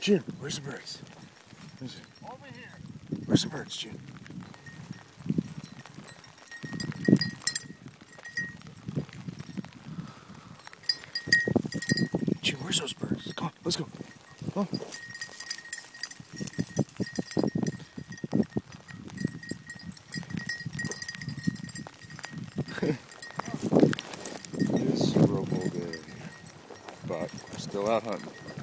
June, where's the birds? Where's it? Over here. Where's the birds, June? June, where's those birds? Come on, let's go. Come on. it's day, but still out hunting.